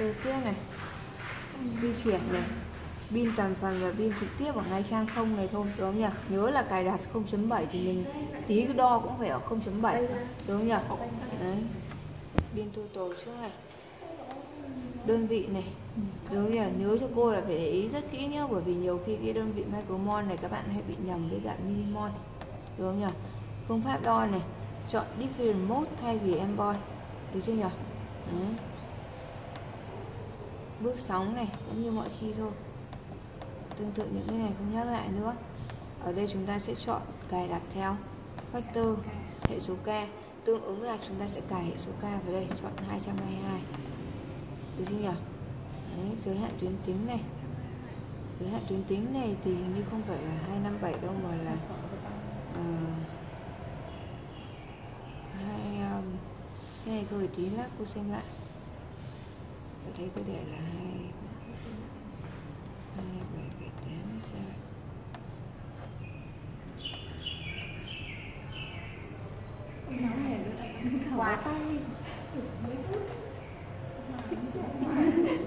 tê tiếp này. Di chuyển này. Pin toàn phần và pin trực tiếp ở ngay trang không này thôi, đúng không nhỉ? Nhớ là cài đặt 0.7 thì mình tí cứ đo cũng phải ở 0.7 đúng không nhỉ? Đấy. Pin total trước này. Đơn vị này, đúng không nhỉ? Nhớ cho cô là phải để ý rất kỹ nhá, bởi vì nhiều khi cái đơn vị micromol này các bạn hay bị nhầm với cả minimon, đúng không nhỉ? Phương pháp đo này, chọn different mode thay vì emboy được chưa nhỉ? Đấy bước sóng này cũng như mọi khi thôi. Tương tự những cái này không nhắc lại nữa. Ở đây chúng ta sẽ chọn cài đặt theo factor hệ số k. Tương ứng là chúng ta sẽ cài hệ số k vào đây chọn 222 được chưa nhỉ? Đấy, giới hạn tuyến tính này. Giới hạn tuyến tính này thì hình như không phải là 257 đâu mà là uh, hai um, cái này thôi tí lát cô xem lại ở đây có thể là hai hai bảy bảy tám sao? Quá tay.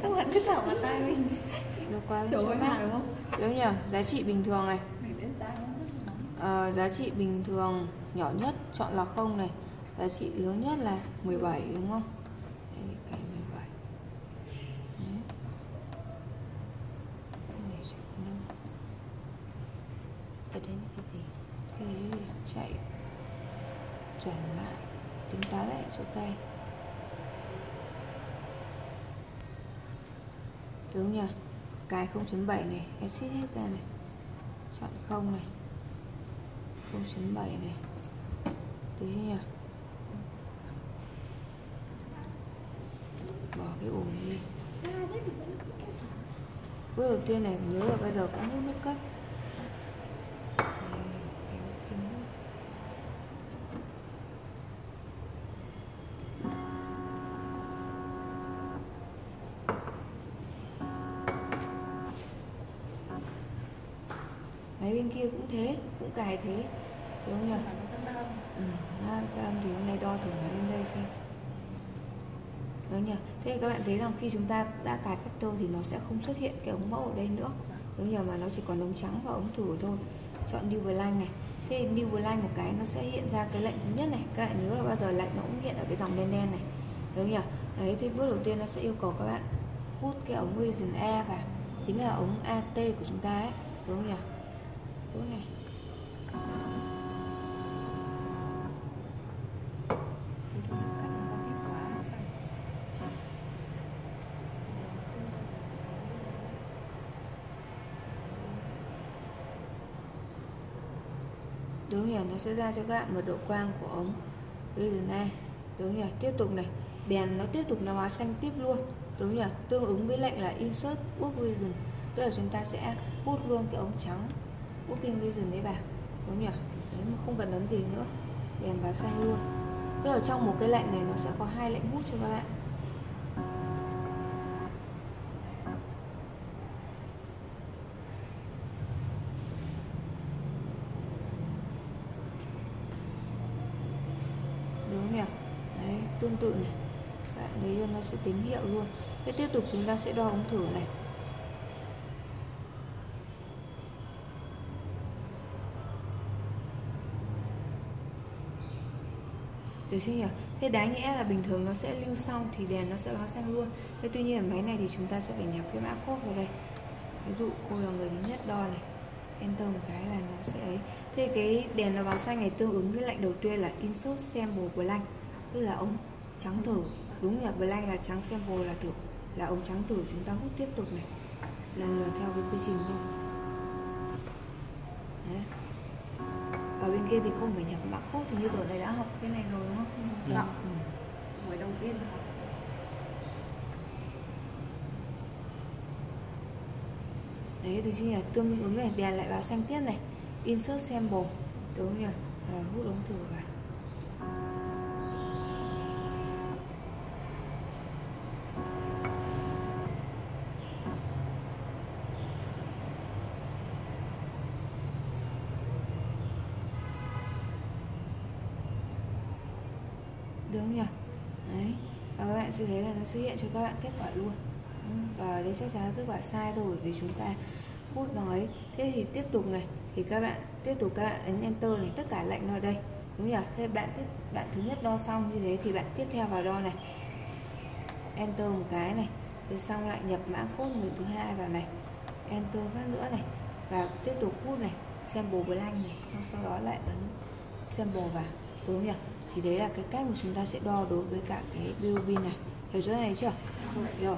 Các bạn cứ thảo vào tay mình nó quá ơi, mát đúng không? đúng nhỉ? Giá trị bình thường này. Nóng. Ờ, giá trị bình thường nhỏ nhất chọn là không này. Giá trị lớn nhất là 17 đúng không Đây, cái 17 Đấy. Cái này sẽ không đâu. cái đấy là cái gì cái đấy là chạy. Chuyển lại, tính toán lại số tay. Đúng nhỉ cái 0.7 này exit hết ra này. Chọn không này. 0.7 này. Được nhỉ Bỏ cái ổ đi. Bước đầu tiên này, nhớ là bây giờ cũng hút nước cấp Đấy bên kia cũng thế, cũng cài thế Đúng không nhỉ? Ừ, cho em thì hôm nay đo thử nó lên đây xem Đúng nhỉ? Thế các bạn thấy rằng khi chúng ta đã cài factor thì nó sẽ không xuất hiện cái ống mẫu ở đây nữa Đúng nhỉ? Mà nó chỉ còn ống trắng và ống thử thôi Chọn New Blank này Thế New Blank một cái nó sẽ hiện ra cái lệnh thứ nhất này Các bạn nhớ là bao giờ lệnh nó cũng hiện ở cái dòng đen đen này Đúng nhỉ? Đấy, thì bước đầu tiên nó sẽ yêu cầu các bạn hút cái ống Region E vào Chính là ống AT của chúng ta ấy Đúng không nhỉ? Bước này Đúng nhỉ, nó sẽ ra cho các bạn một độ quang của ống. Vision này, Đúng nhỉ, tiếp tục này. Đèn nó tiếp tục nó hóa xanh tiếp luôn. Đúng nhỉ, tương ứng với lệnh là Insert Book Vision Tức là chúng ta sẽ hút luôn cái ống trắng. Booking Vision đấy vào Đúng nhỉ, đấy mà không cần ấn gì nữa. Đèn vào xanh luôn. Tức ở trong một cái lệnh này nó sẽ có hai lệnh hút cho các bạn. Đúng nhỉ? Đấy tương tự này. Bạn lấy cho nó sẽ tín hiệu luôn. Thế tiếp tục chúng ta sẽ đo ống thử này. Được chưa nhỉ? Thế đáng nhẽ là bình thường nó sẽ lưu xong thì đèn nó sẽ báo xanh luôn. Thế tuy nhiên ở máy này thì chúng ta sẽ phải nhập cái mã code vào đây. Ví dụ cô là người thứ nhất đo này, enter một cái là nó sẽ ấy. Thế cái đèn nó báo xanh này tương ứng với lệnh đầu tiên là insert sample blank, tức là ống trắng thử. Đúng nhỉ? Blank là trắng sample là thử. Là ống trắng thử chúng ta hút tiếp tục này. Lần lượt theo cái quy trình thôi kia thì không phải nhập mã code thì như tuổi này đã học cái này rồi đúng không? Dạ. Ừ. buổi đầu tiên. Là đấy thì chính là tương ứng này đèn lại báo xanh tiếp này. Insert sample đúng không nhỉ à, hút ống thử vào đúng không nhỉ? Đấy, và các bạn sẽ thấy là nó xuất hiện cho các bạn kết quả luôn. Ừ, và đấy chắc chắn là kết quả sai rồi vì chúng ta bút nói. Thế thì tiếp tục này, thì các bạn, tiếp tục các bạn ấn enter này, tất cả lệnh nó ở đây. Đúng nhỉ? Thế bạn tiếp, bạn thứ nhất đo xong như thế thì bạn tiếp theo vào đo này. Enter một cái này rồi xong lại nhập mã code người thứ hai vào này. Enter phát nữa này, và tiếp tục hút này. Sample blank này, xong sau đó lại ấn sample vào. Đúng không nhỉ? Thì đấy là cái cách mà chúng ta sẽ đo đối với cả cái bilirubin này. Hiểu chỗ này chưa? Rồi.